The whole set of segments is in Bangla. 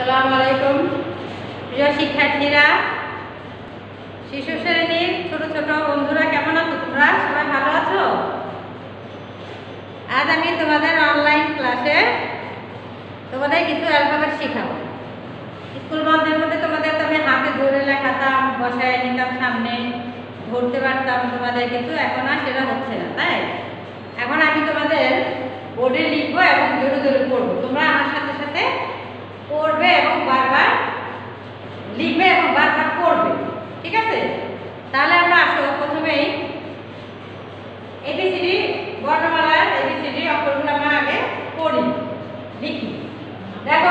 আসসালামু আলাইকুম। প্রিয় শিক্ষার্থীরা, শিশু শ্রেণির ছোট ছোট বন্ধুরা, কেমন আছো তোমরা? সবাই ভালো আছো? আজ আমি তোমাদের অনলাইন ক্লাসে তোমাদের কিছু অ্যালফাবেট শেখাবো। স্কুল বন্ধের মধ্যে তোমাদের তো আমি হাতে ধরে লেখাতাম, বসায় নিতাম, সামনে ধরতে পারতাম, তোমাদের কিন্তু এখন আর সেটা হচ্ছে না, তাই? এখন আমি তোমাদের বোর্ডে লিখব এবং জোরে জোরে পড়ব। তোমরা আমার সাথে সাথে পড়বে এবং বারবার লিখবে এবং বারবার পড়বে। ঠিক আছে? তাহলে আমরা আসো প্রথমেই এবিসিডি বর্ণমালার এবিসিডি অক্ষরগুলো আমরা আগে পড়ি, লিখি। দেখো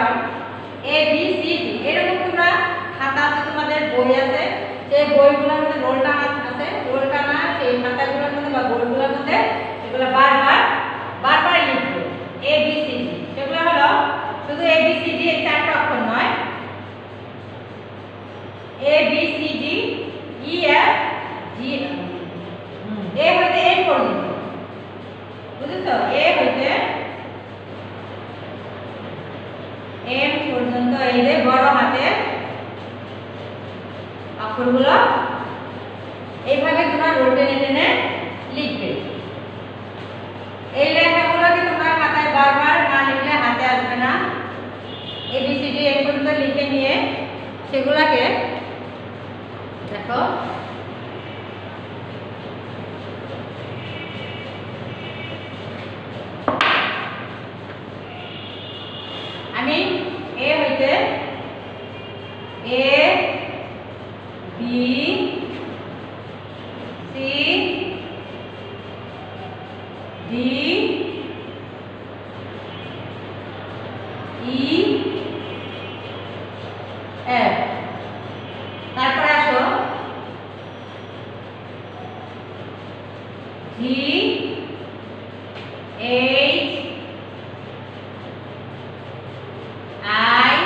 করে দেখালাম এ বি সি ডি এরকম তোমরা খাতা আছে তোমাদের, বই আছে। সেই বইগুলোর মধ্যে রোল টানা আছে রোল টানা, সেই খাতাগুলোর মধ্যে বা বইগুলোর মধ্যে এগুলো বারবার বারবার লিখবে। এ বি সি ডি সেগুলো হলো শুধু এ বি সি ডি এই চারটা অক্ষর নয়। A B C D E F G A হইতে এ পর্যন্ত বুঝেছ? এ হইতে এম পর্যন্ত এই যে বড় হাতের অক্ষরগুলো, এইভাবে তোমরা রোল টেনে টেনে লিখবে। এই লেখাগুলোকে তোমরা খাতায় বারবার না লিখলে হাতে আসবে না। এবিসিডি এই পর্যন্ত লিখে নিয়ে সেগুলাকে দেখো আমি এ হইতে A B C D E F তারপরে আসো জি এইচ আই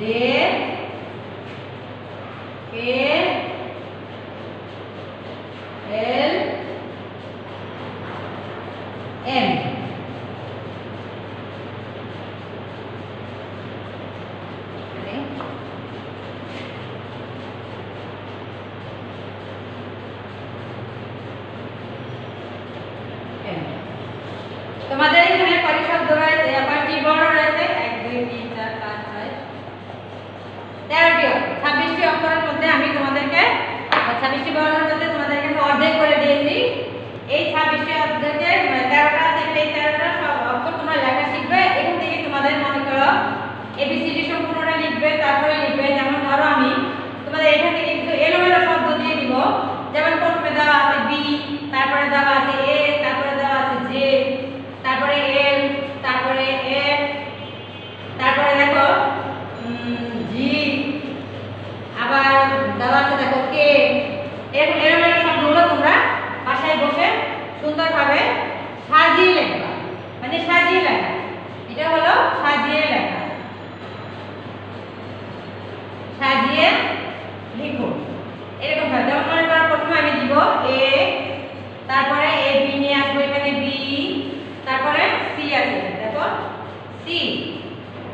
জে ছাব্বিশটি বর্ণের মধ্যে তোমাদেরকে অর্ধেক করে দিয়েছি। এই ছাব্বিশটি অর্ধেকের তেরোটা আছে, এই তেরোটা অক্ষর তোমরা লেখা শিখবে, এখান থেকে তোমাদের মনে করো এবিসিডি সম্পূর্ণটা লিখবে, তারপরে লিখবে, যেমন ধরো আমি, তোমাদের এখান থেকে কিন্তু এলোমেলো শব্দ দিয়ে দিব, যেমন প্রথমে দেওয়া আছে বি তারপরে দেওয়া আছে এ তারপরে দেওয়া আছে জে তারপরে এল তারপরে এফ তারপরে দেখো জি আবার দেওয়া আছে দেখো এরকম এরকম শব্দগুলো তোমরা বাসায় বসে সুন্দরভাবে সাজিয়ে লেখবা মানে সাজিয়ে লেখা। এটা হলো সাজিয়ে লেখা। সাজিয়ে লিখো। এরকম ভাবে। যেমন মনে করো, প্রথমে আমি দিব এ, তারপরে এ, বি নিয়ে আসব। এখানে বি, তারপরে সি আছে। দেখো, সি।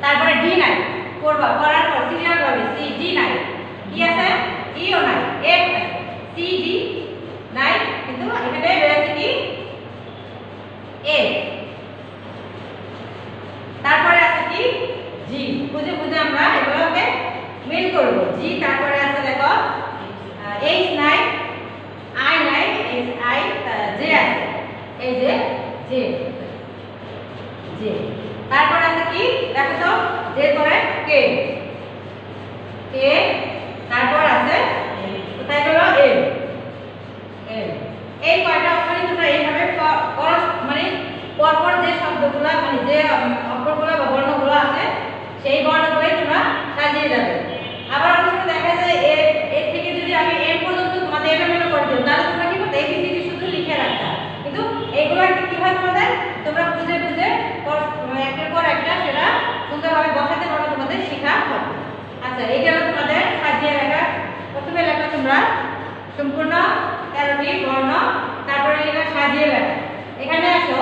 তারপরে ডি নাই। করবা, করার পর সিরিয়াল ভাবে সি, ডি নাই। কি আছে? ইও নাই। এক আছে সি ডি নাই কিন্তু এখানে রয়েছে কি? এ তারপরে আছে কি? জি বুঝে বুঝে আমরা এগুলোকে মিল করব। জি তারপরে আছে দেখো এইচ নাই আই নাই এইচ আই জে আছে। এই যে জে জে তারপর আছে কি? দেখো তো জে পরে কে কে তারপর আছে, কোথায় গেল? এ এই কয়টা অক্ষরই তোমরা এইভাবে মানে পরপর যে শব্দগুলো মানে যে অক্ষরগুলো বা বর্ণগুলো আছে, সেই বর্ণগুলোই তোমরা সাজিয়ে যাবে। আবার অনেক সময় দেখা যায় এ, এর থেকে যদি আমি এম পর্যন্ত তোমাদের এলোমেলো করে দিই তাহলে তোমরা কি করতে এবিসিডি শুধু লিখে রাখতা কিন্তু এইগুলো একটা কি হয় তোমাদের? তোমরা বুঝে বুঝে একটার পর একটা সেটা সুন্দরভাবে বসাতে পারো তোমাদের শেখা হবে আচ্ছা এই গেল তোমাদের সাজিয়ে লেখা প্রথমে লেখা তোমরা সম্পূর্ণ তেরোটি বর্ণ তারপরে লেখা সাজিয়ে লেখা এখানে আসো।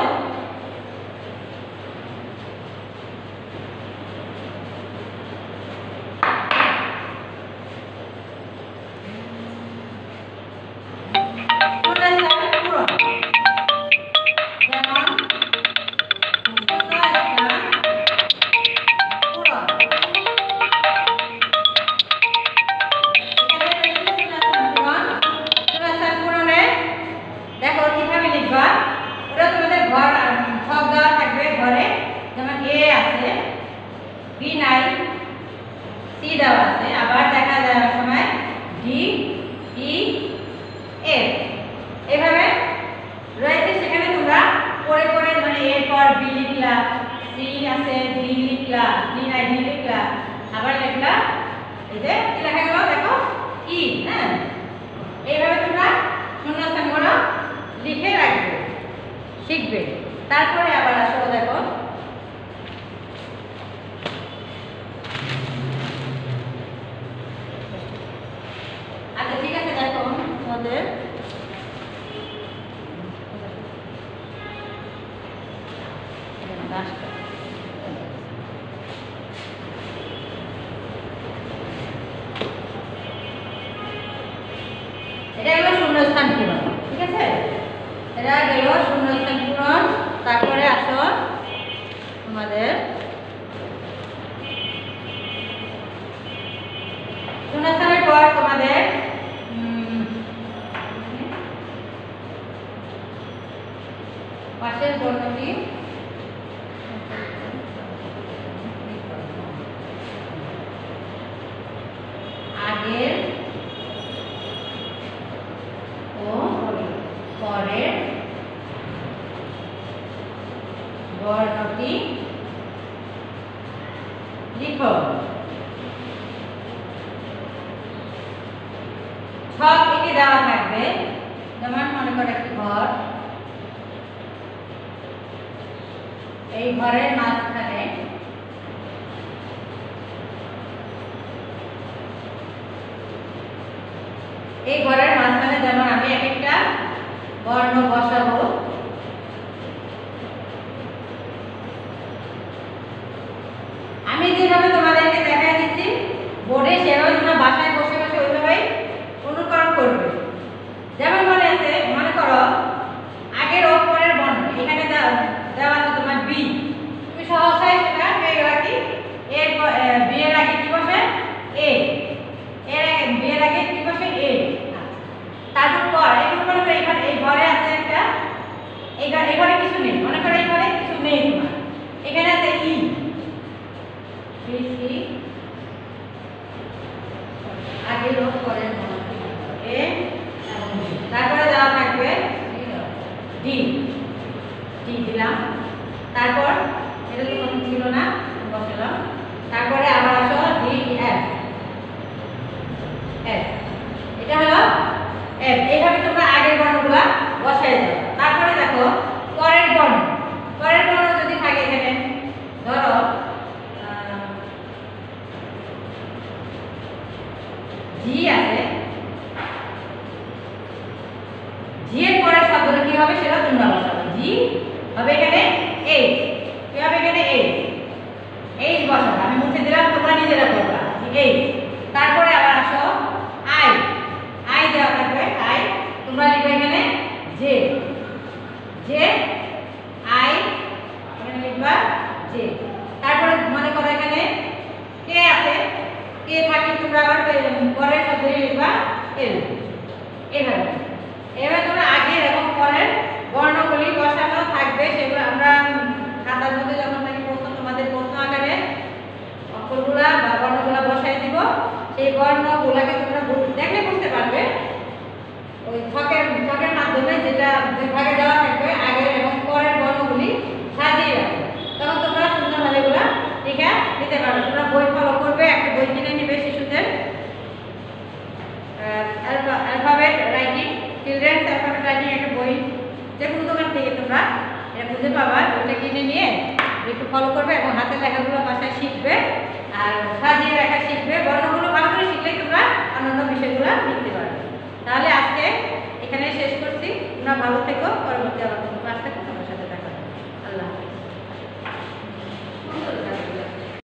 শিখবে। তারপরে আবার আসো দেখো। আচ্ছা ঠিক আছে দেখো তোমাদের। এটা হলো শূন্যস্থান পূরণ এটা গেল শূন্যস্থান পূরণ। তারপরে আসো তোমাদের শূন্যস্থানের পর তোমাদের পাশের বর্ণটি আগের ও পরের বর্ণটি লিখো ছক এঁকে দেওয়া থাকবে। যেমন মনে করো একটি ঘর। এই ঘরের মাঝখানে এই ঘরের মাঝখানে যেমন আমি এক একটা বর্ণ বসাবো আমি যেভাবে তোমাদেরকে দেখাই দিচ্ছি বোর্ডে সেভাবে তোমরা বাসায় বসে বসে ওইভাবেই অনুকরণ করবে যেমন মনে আছে মনে করো আগের ও পরের বর্ণ এখানে দেওয়া দেওয়া আছে তোমার বি তুমি সহসাই সেটা পেয়ে গেলা কি এর প- এ, বি এর আগে কি বসে এ এর আগে বি এর আগে কি বসে এ তারপর পর এখন মনে করো এখানে এই ঘরে আছে একটা এই ঘরে এই ঘরে কিছু নেই মনে করো এই ঘরে কিছু নেই তোমার এখানে আছে ই সি সি আগে লোক পরের বর্ণ এ এবং D। তারপরে দেওয়া থাকবে ডি ডি দিলাম। তারপর, এটা তো কোনো ছিল না, বসালাম। তারপরে আবার আসো ডি এফ এফ এটা হলো এফ এইভাবে তোমরা আগের বর্ণগুলো বসাই দাও। তারপরে দেখো, পরের বর্ণ। পরের বর্ণ যদি থাকে এখানে, ধরো জি আছে জি এর পরের শব্দটা কি হবে সেটা তোমরা বসাবে? জি হবে এখানে এইচ কি হবে এখানে এইচ এইচ বসাবে। আমি মুছে দিলাম, তোমরা নিজেরা করবা। এই তারপরে আবার আসো আই আই দেওয়া থাকবে। আই তোমরা লিখবে এখানে জে জে আই এখানে লিখবা জে তারপরে মনে করো এখানে কে আছে। কে থাকে তোমরা আবার পরের শব্দে লিখবা এল এভাবে। এবার তোমরা আগের এবং পরের বর্ণগুলি বসানো থাকবে, সেগুলো আমরা খাতার মধ্যে যখন থাকি প্রশ্ন, তোমাদের প্রশ্ন আকারে অক্ষরগুলা বা বর্ণগুলা বসাই দিব, সেই বর্ণগুলাকে তোমরা দেখলে বুঝতে পারবে। ওই ছকের ছকের মাধ্যমে যেটা ভাগে দেওয়া থাকবে আগের এবং পরের বর্ণগুলি, সাজিয়ে রাখবে তখন তোমরা সুন্দরভাবে এগুলা লিখে নিতে পারবে। তোমরা বই ফলো করবে, একটা বই কিনে নিবে শিশুদের। Alphabet, writing children's alphabet writing একটা বই যে কোনো দোকান থেকে তোমরা এটা খুঁজে পাবা ওটা কিনে নিয়ে একটু ফলো করবে এবং হাতের লেখাগুলো বাসায় শিখবে আর সাজিয়ে রাখা শিখবে, বর্ণগুলো ভালো করে শিখলেই তোমরা অন্যান্য বিষয়গুলো লিখতে পারবে। তাহলে আজকে এখানে শেষ করছি। তোমরা ভালো থেকো, পরবর্তী আবার থেকে তোমার সাথে দেখা আল্লাহ হাফেজ।